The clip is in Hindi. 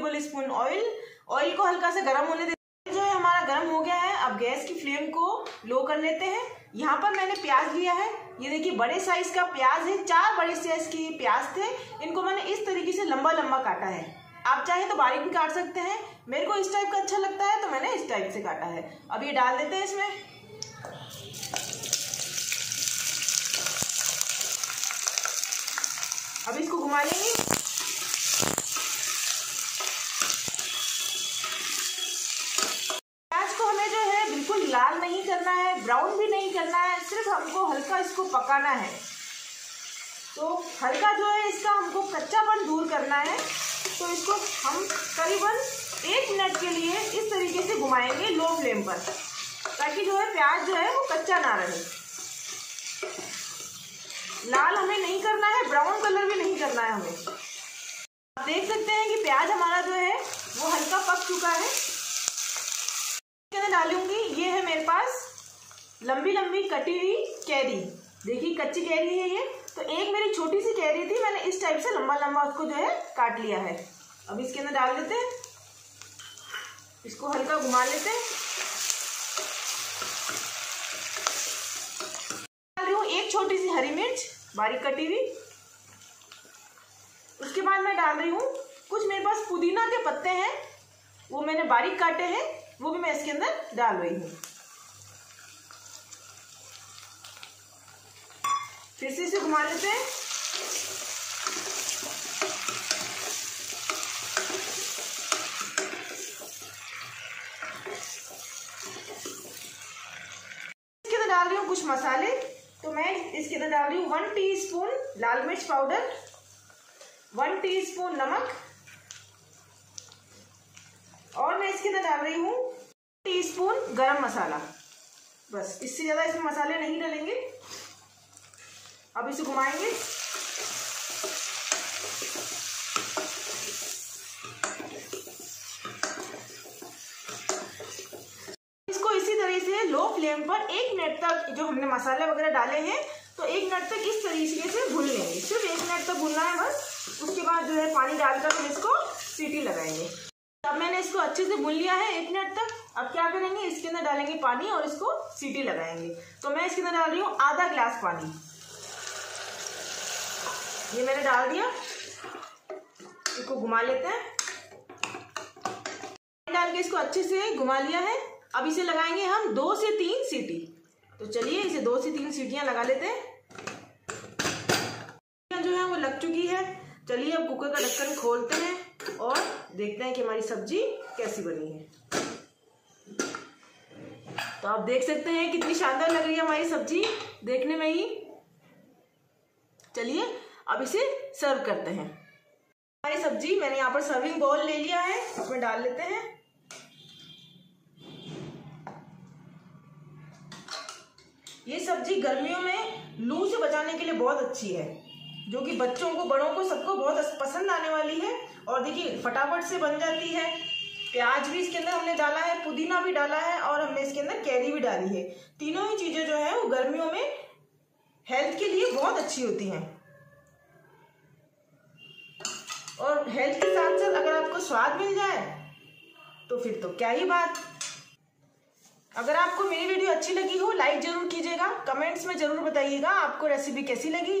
है टेबल स्पून ऑयल ऑयल को हल्का सा गर्म होने देते जो है हमारा गर्म हो गया है, अब गैस की फ्लेम को लो कर लेते हैं। यहाँ पर मैंने प्याज लिया है। ये देखिए, बड़े साइज़ का प्याज है। चार बड़े साइज़ के प्याज थे। इनको मैंने इस तरीके से लंबा लंबा काटा है। आप चाहे तो बारीक भी काट सकते हैं। मेरे को इस टाइप का अच्छा लगता है तो मैंने इस टाइप से काटा है। अब ये डाल देते हैं इसमें। अब इसको घुमा लेंगे प्याज को हमें जो है बिल्कुल लाल नहीं करना है, ब्राउन भी नहीं करना है, सिर्फ़ हमको हल्का इसको पकाना है। तो हल्का जो है इसका हमको कच्चापन दूर करना है। तो इसको हम करीबन एक मिनट के लिए इस तरीके से घुमाएँगे लो फ्लेम पर, ताकि जो है प्याज जो है वो कच्चा ना रहे। लाल हमें नहीं करना है, ब्राउन कलर भी नहीं करना है हमें। आप देख सकते हैं कि प्याज हमारा जो है वो हल्का पक चुका है। डालूँगी। ये है मेरे पास लंबी लंबी, कटी हुई कैरी। देखिए, कच्ची कैरी है ये। तो एक मेरी छोटी सी कैरी थी, मैंने इस टाइप से लंबा लंबा उसको जो है काट लिया है। अब इसके अंदर डाल देते हैं। इसको हल्का घुमा लेते हैं। डाल रही हूँ एक छोटी सी हरी मिर्च, बारीक कटी हुई। उसके बाद मैं डाल रही हूँ, कुछ मेरे पास पुदीना के पत्ते हैं, वो मैंने बारीक काटे हैं। वो भी मैं इसके अंदर डाल रही हूँ। फिर से इसे घुमा लेते हैं। डाल रही हूँ कुछ मसाले। तो मैं इसके अंदर डाल रही हूँ वन टीस्पून लाल मिर्च पाउडर वन टीस्पून नमक और मैं इसके अंदर डाल रही हूँ टीस्पून गरम मसाला। बस, इससे ज़्यादा इसमें मसाले नहीं डालेंगे। अब इसे घुमाएँगे। इसको इसी तरह से लो फ्लेम पर एक मिनट तक जो हमने मसाले वगैरह डाले हैं तो एक मिनट तक इस तरीके से भून लेंगे। सिर्फ़ एक मिनट तक भूनना है बस। उसके बाद जो है पानी डालकर हम इसको सीटी लगाएँगे। अब मैंने इसको अच्छे से भून लिया है एक मिनट तक। अब क्या करेंगे? इसके अंदर डालेंगे पानी और इसको सीटी लगाएँगे। तो मैं इसके अंदर डाल रही हूँ आधा ग्लास पानी। ये मैंने डाल दिया। इसको घुमा लेते हैं। डाल के इसको अच्छे से घुमा लिया है। अब इसे लगाएँगे हम दो से तीन सीटी। तो चलिए इसे दो से तीन सीटियाँ लगा लेते हैं। जो है वो लग चुकी है। चलिए अब कुकर का ढक्कन खोलते हैं और देखते हैं कि हमारी सब्ज़ी कैसी बनी है। तो आप देख सकते हैं कितनी शानदार लग रही है हमारी सब्ज़ी देखने में ही। चलिए अब इसे सर्व करते हैं। हमारी सब्ज़ी मैंने यहाँ पर सर्विंग बाउल ले लिया है, उसमें डाल लेते हैं। ये सब्ज़ी गर्मियों में लू से बचाने के लिए बहुत अच्छी है। जो कि बच्चों को, बड़ों को सबको बहुत पसंद आने वाली है। और देखिए, फटाफट से बन जाती है। प्याज भी इसके अंदर हमने डाला है, पुदीना भी डाला है और हमने इसके अंदर कैरी भी डाली है। तीनों ही चीज़ें जो है, वो गर्मियों में हेल्थ के लिए बहुत अच्छी होती हैं। और हेल्थ के साथ साथ अगर आपको स्वाद मिल जाए तो फिर तो क्या ही बात। अगर आपको मेरी वीडियो अच्छी लगी हो, लाइक ज़रूर कीजिएगा। कमेंट्स में ज़रूर बताइएगा, आपको रेसिपी कैसी लगी।